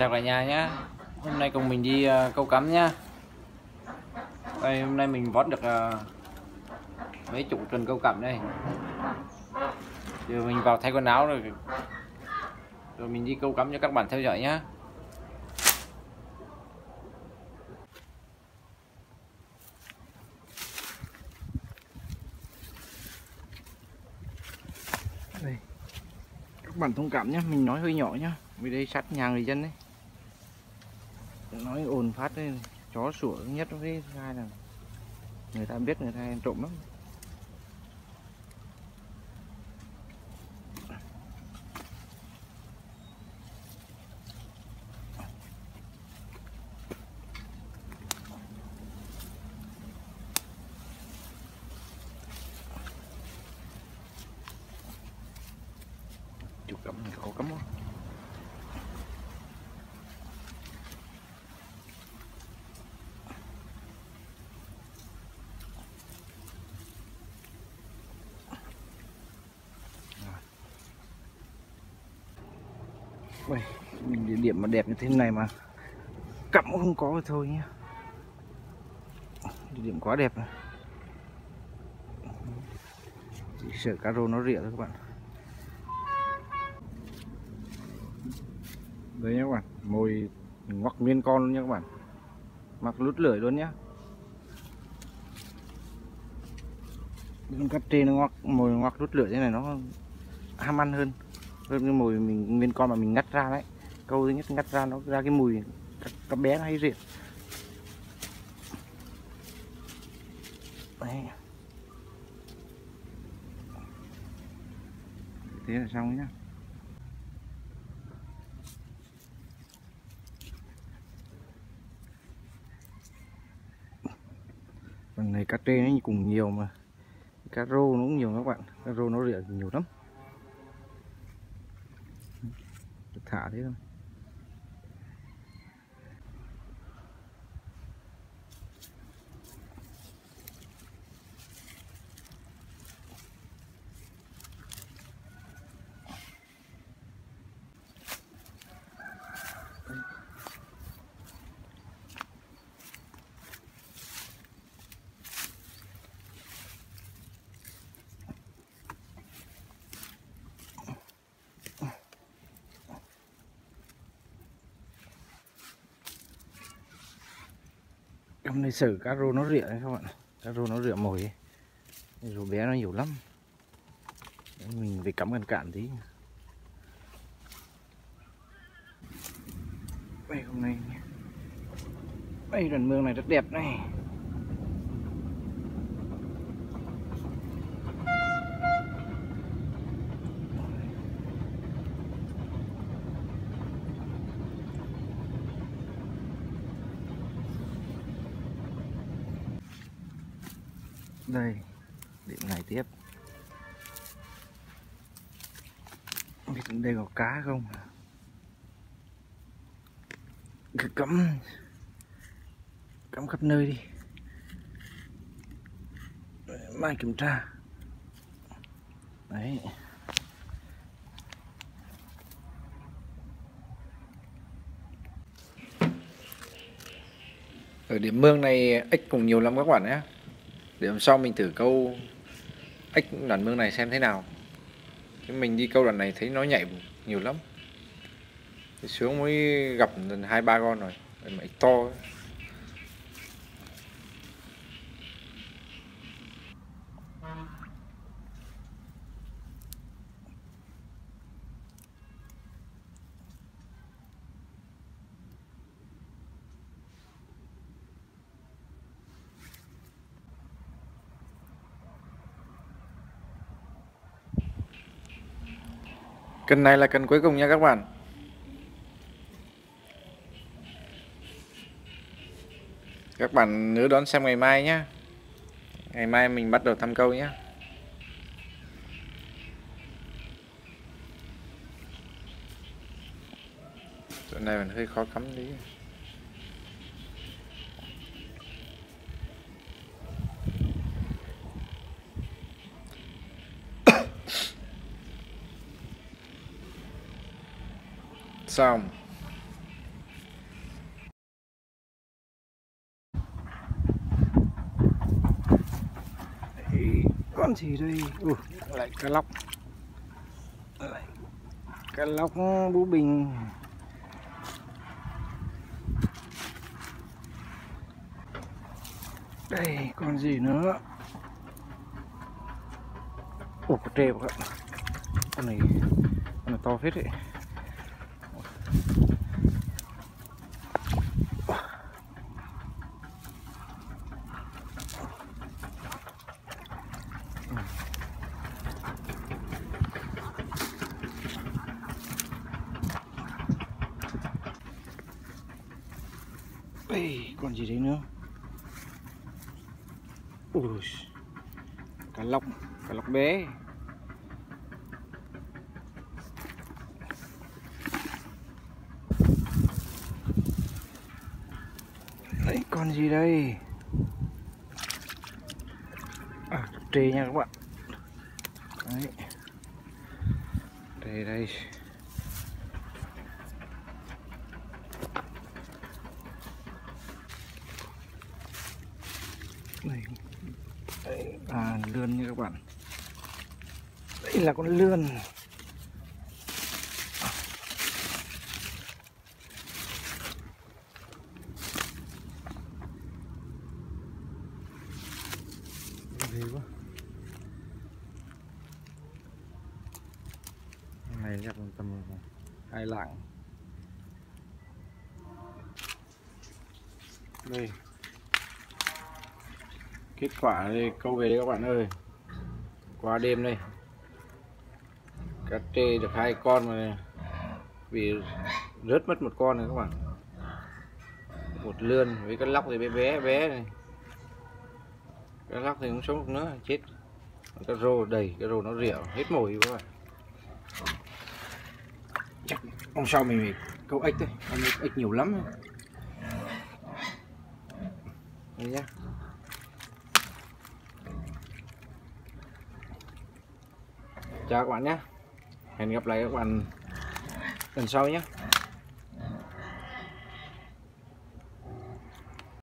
chào cả nhà nhé hôm nay cùng mình đi uh, câu cắm nhá. Đây hôm nay mình vót được uh, mấy chục cần câu cắm đây. Giờ mình vào thay quần áo rồi. Rồi mình đi câu cắm cho các bạn theo dõi nhé đây. Các bạn thông cảm nhé mình nói hơi nhỏ nhá. Vì đây sát nhà người dân đấy nói ồn phát đấy chó sủa nhất với hai là người ta biết người ta trộm lắm. Chụp cắm này khó cắm không Ui, mình địa điểm mà đẹp như thế này mà cặm cũng không có rồi thôi nhá. Địa điểm quá đẹp này. Chỉ sợ cá rô nó rỉa thôi các bạn. Đây nhé các bạn mồi ngoắc nguyên con luôn nhé các bạn. Mặc lút lưỡi luôn nhá. Con cá trên nó ngoắc mồi ngoắc lút lưỡi thế này nó ham ăn hơn cái mùi mình nguyên con mà mình ngắt ra đấy câu thứ nhất ngắt ra nó ra cái mùi các, các bé nó hay rượt đấy. Thế là xong nhá. Phần này cá trê nó cũng nhiều mà cá rô nó cũng nhiều các bạn cá rô nó rỉa nhiều lắm. Thả thế thôi. Trong lịch xử cá rô nó rỉa đấy các bạn cá rô nó rỉa mồi rô bé nó nhiều lắm. Mình phải cắm gần cạn tí. Đây hôm nay. Đây đoạn mương này rất đẹp này. Đây, điểm này tiếp. Không biết đây có cá không cứ cắm cắm khắp nơi đi. Mai kiểm tra. Đấy. Ở điểm mương này ếch cũng nhiều lắm các bạn nhé để hôm sau mình thử câu ếch đoạn mương này xem thế nào. Chứ mình đi câu đoạn này thấy nó nhảy nhiều lắm. Thì xuống mới gặp hai, ba con rồi. Mà ếch to Cần này là cần cuối cùng nha các bạn. Các bạn nhớ đón xem ngày mai nhé. Ngày mai mình bắt đầu thăm câu nhé. Chỗ này mình hơi khó cắm tí. xong. Con gì đây? Ủa, lại cá lóc. Lại cá lóc bú bình. Đây con gì nữa? Ủa có trê các bạn con này con này to phết đấy. Ê, còn gì đấy nữa? Ui, cá lóc, cá lóc bé Đấy, con gì đây? À, trì nha các bạn. Đấy. Đây, đây. Này đây à lươn nha các bạn. Đây là con lươn. Ghê quá. Con này chắc tầm hai lạng. Đây. Kết quả đây, câu về đây các bạn ơi. Qua đêm đây. Cá trê được hai con mà bị rớt mất một con này các bạn. Một lươn với cái lóc thì bé bé bé này cái lóc thì không sống được nữa chết. Cái rô đầy cái rô nó rỉa hết mồi các bạn chắc hôm sau mình phải câu ếch thôi nay ếch nhiều lắm đây nhá. Chào các bạn nhé hẹn gặp lại các bạn lần sau nhé